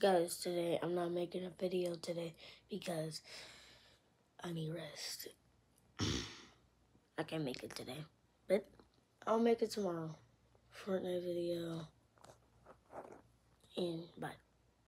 Guys, today I'm not making a video today because I need rest. I can't make it today, but I'll make it tomorrow. Fortnite video. And bye.